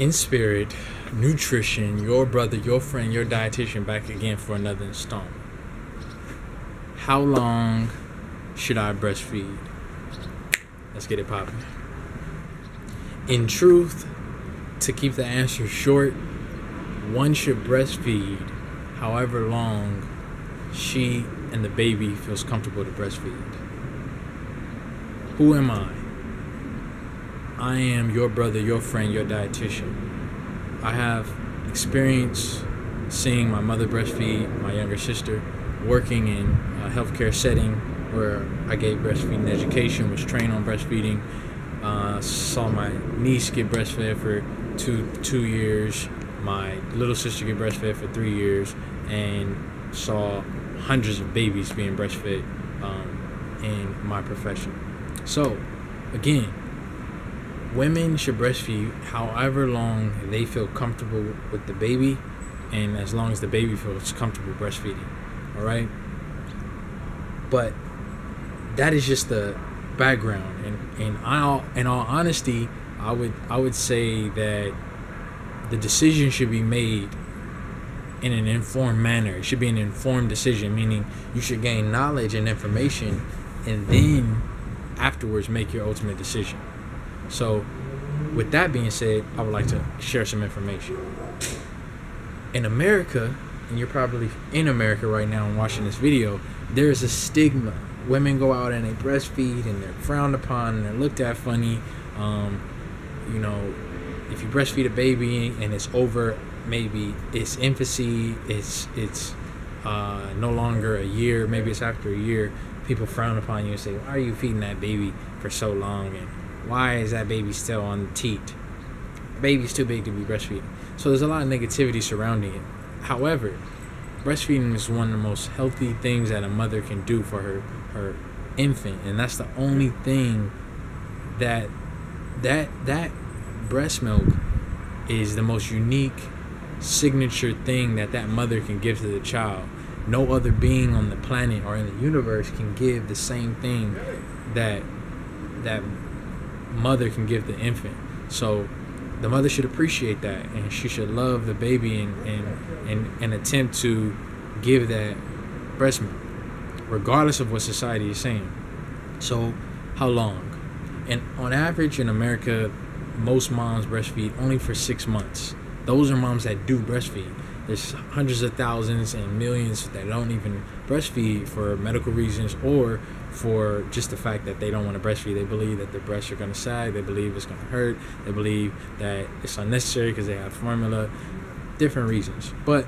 Inspirit, nutrition, your brother, your friend, your dietitian back again for another installment. How long should I breastfeed? Let's get it popping. In truth, to keep the answer short, one should breastfeed however long she and the baby feels comfortable to breastfeed. Who am I? I am your brother, your friend, your dietitian. I have experience seeing my mother breastfeed, my younger sister, working in a healthcare setting where I gave breastfeeding education, was trained on breastfeeding, uh, saw my niece get breastfed for two two years, my little sister get breastfed for three years, and saw hundreds of babies being breastfed um, in my profession. So, again, women should breastfeed however long they feel comfortable with the baby, and as long as the baby feels comfortable breastfeeding. All right. But that is just the background, and and I, in all honesty, I would I would say that the decision should be made in an informed manner. It should be an informed decision, meaning you should gain knowledge and information, and then afterwards make your ultimate decision. So, with that being said, I would like to share some information. In America, and you're probably in America right now and watching this video, there is a stigma. Women go out and they breastfeed and they're frowned upon and they're looked at funny. Um, you know, if you breastfeed a baby and it's over maybe its infancy, it's it's uh, no longer a year, maybe it's after a year, people frown upon you and say, "Why are you feeding that baby for so long?" and "Why is that baby still on teat?" Baby's too big to be breastfeeding. So there's a lot of negativity surrounding it. However, breastfeeding is one of the most healthy things that a mother can do for her her infant, and that's the only thing that that that breast milk is the most unique signature thing that that mother can give to the child. No other being on the planet or in the universe can give the same thing that that mother can give the infant. So the mother should appreciate that and she should love the baby and and, and, and attempt to give that breast milk regardless of what society is saying. So how long? And on average in America, most moms breastfeed only for six months. Those are moms that do breastfeed. There's hundreds of thousands and millions that don't even breastfeed for medical reasons or for just the fact that they don't want to breastfeed. They believe that their breasts are going to sag. They believe it's going to hurt. They believe that it's unnecessary because they have formula. Different reasons. But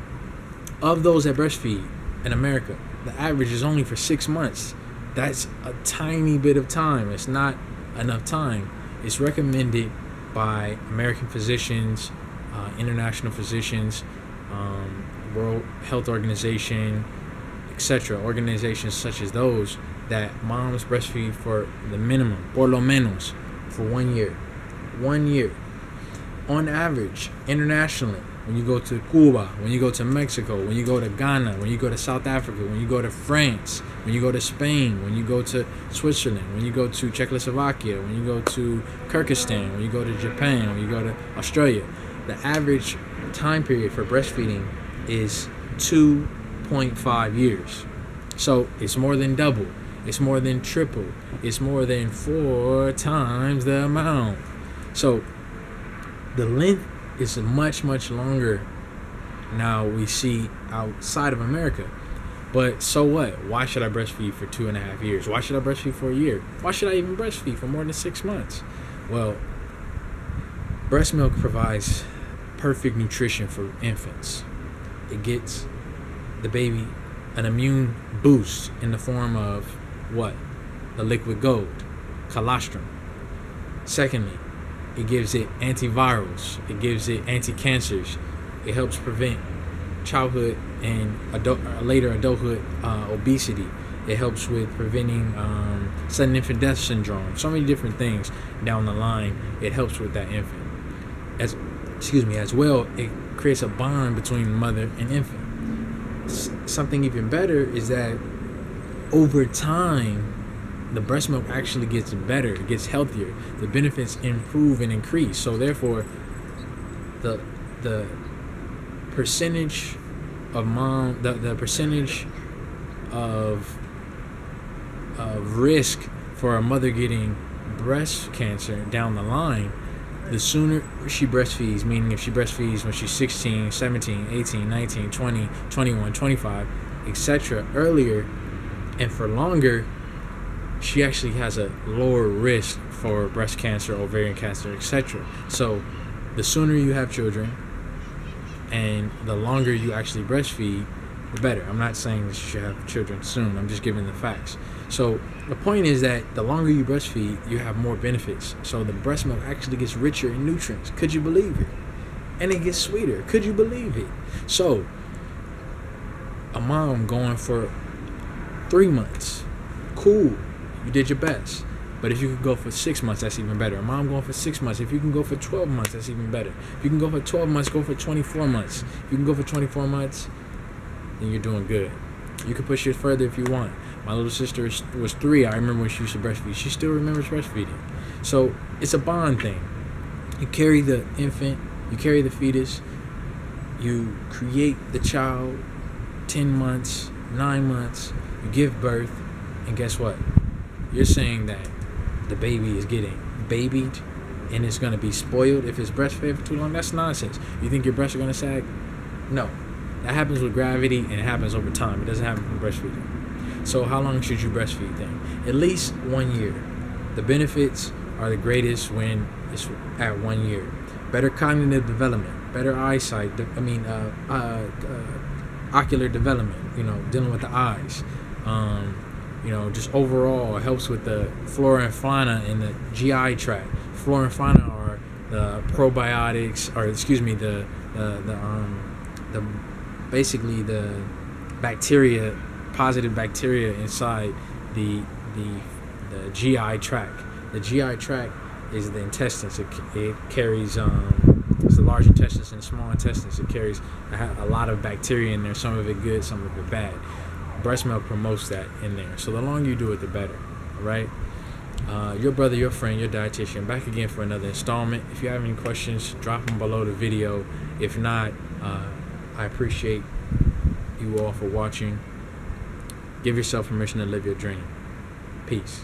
of those that breastfeed in America, the average is only for six months. That's a tiny bit of time. It's not enough time. It's recommended by American physicians, uh, international physicians, um, World Health Organization, etc. Organizations such as those that moms breastfeed for the minimum, por lo menos, for one year. One year. On average, internationally, when you go to Cuba, when you go to Mexico, when you go to Ghana, when you go to South Africa, when you go to France, when you go to Spain, when you go to Switzerland, when you go to Czechoslovakia, when you go to Kyrgyzstan, when you go to Japan, when you go to Australia, the average time period for breastfeeding is 2.5 years. So it's more than double. It's more than triple. It's more than four times the amount. So the length is much, much longer now we see outside of America. But so what? Why should I breastfeed for two and a half years? Why should I breastfeed for a year? Why should I even breastfeed for more than six months? Well, breast milk provides perfect nutrition for infants. It gets the baby an immune boost in the form of what? The liquid gold, colostrum. Secondly, it gives it antivirals, it gives it anti-cancers, it helps prevent childhood and adult, uh, later adulthood uh, obesity. It helps with preventing um, sudden infant death syndrome. So many different things down the line. It helps with that infant. As excuse me, as well, it creates a bond between mother and infant. S- something even better is that over time, the breast milk actually gets better, it gets healthier. The benefits improve and increase. So therefore, the the percentage of mom the, the percentage of of risk for a mother getting breast cancer down the line the sooner she breastfeeds meaning if she breastfeeds when she's 16 17 18 19 20 21 25 etc earlier and for longer she actually has a lower risk for breast cancer ovarian cancer etc so the sooner you have children and the longer you actually breastfeed the better i'm not saying that you should have children soon i'm just giving the facts so the point is that the longer you breastfeed, you have more benefits. So the breast milk actually gets richer in nutrients. Could you believe it? And it gets sweeter. Could you believe it? So a mom going for three months, cool. You did your best. But if you could go for six months, that's even better. A mom going for six months. If you can go for 12 months, that's even better. If you can go for 12 months, go for 24 months. If you can go for 24 months, then you're doing good. You can push it further if you want. My little sister was three. I remember when she used to breastfeed. She still remembers breastfeeding. So it's a bond thing. You carry the infant, you carry the fetus, you create the child 10 months, 9 months, you give birth, and guess what? You're saying that the baby is getting babied and it's going to be spoiled if it's breastfed for too long. That's nonsense. You think your breasts are going to sag? No. That happens with gravity and it happens over time. It doesn't happen from breastfeeding. So how long should you breastfeed them? At least one year. The benefits are the greatest when it's at one year. Better cognitive development, better eyesight. I mean, uh, uh, uh, ocular development. You know, dealing with the eyes. Um, you know, just overall it helps with the flora and fauna in the GI tract. Flora and fauna are the probiotics, or excuse me, the the the um the basically the bacteria positive bacteria inside the the the GI tract. The GI tract is the intestines. It, it carries um, it's the large intestines and small intestines. It carries a, a lot of bacteria in there. Some of it good, some of it bad. Breast milk promotes that in there. So the longer you do it, the better. Right. Uh, your brother, your friend, your dietitian, back again for another installment. If you have any questions, drop them below the video. If not, uh, I appreciate you all for watching. Give yourself permission to live your dream. Peace.